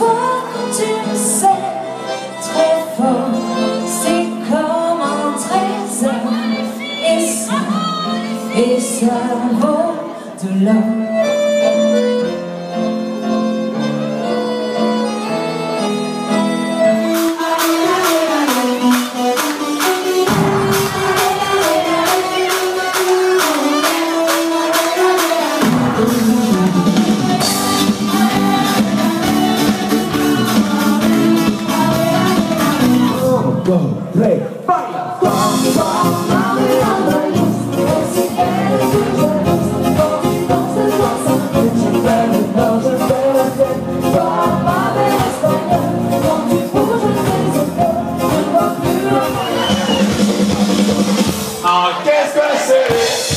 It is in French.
Toi, tu sais très fort, c'est comme un trésor, et ça, et ça vaut de l'or. Now, guess that's it.